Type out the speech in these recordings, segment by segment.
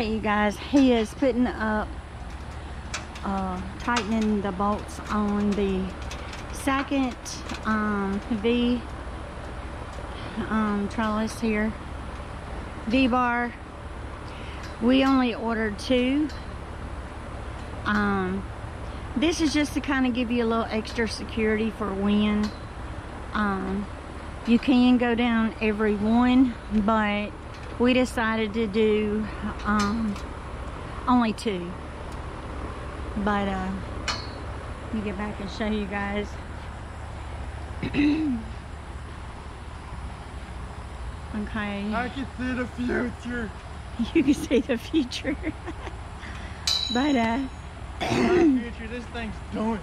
Right, you guys, he is putting up, uh, tightening the bolts on the second um, V um, trellis here. V-bar. We only ordered two. Um, this is just to kind of give you a little extra security for when um, you can go down every one, but we decided to do um, only two. But uh, let me get back and show you guys. okay. I can see the future. You can see the future. but uh, future, this thing's doing.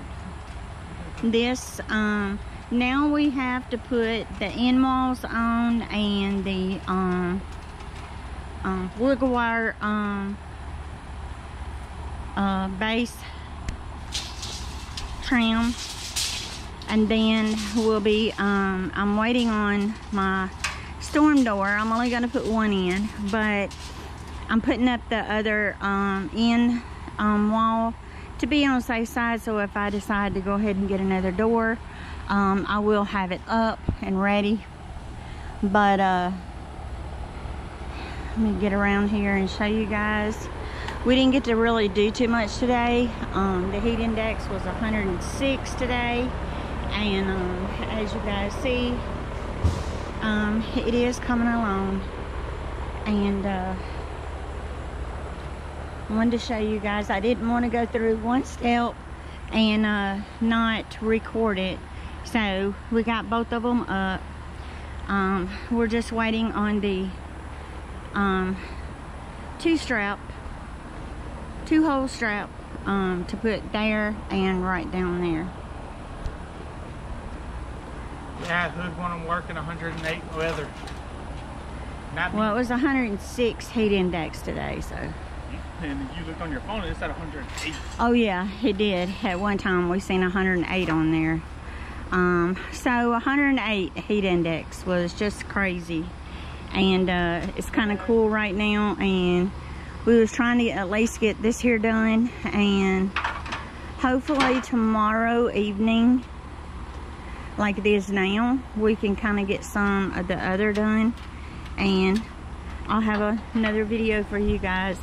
this um now we have to put the end walls on and the um um wiggle wire um uh base trim. And then we'll be um i'm waiting on my storm door. I'm only going to put one in but i'm putting up the other um in um wall to be on the safe side. So if i decide to go ahead and get another door um i will have it up and ready. But uh let me get around here and show you guys. We didn't get to really do too much today. Um, the heat index was 106 today. And um, as you guys see um, it is coming along. And uh, I wanted to show you guys I didn't want to go through one step and uh, not record it. So we got both of them up. Um, we're just waiting on the um, two strap two hole strap um, to put there and right down there. Yeah, who'd want them working 108 weather? Not well, it was 106 heat index today, so. And you look on your phone, it's at 108. Oh yeah, it did. At one time, we seen 108 on there. Um, so 108 heat index was just crazy. And uh, it's kind of cool right now, and we was trying to at least get this here done and hopefully tomorrow evening like it is now we can kind of get some of the other done and I'll have a, another video for you guys.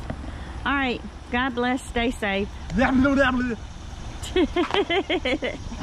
All right God bless stay safe